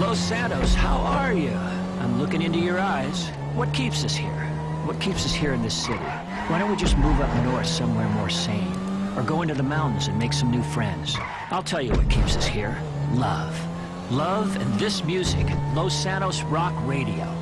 Los Santos, how are you? I'm looking into your eyes. What keeps us here? What keeps us here in this city? Why don't we just move up north somewhere more sane? Or go into the mountains and make some new friends? I'll tell you what keeps us here. Love. Love and this music. Los Santos Rock Radio.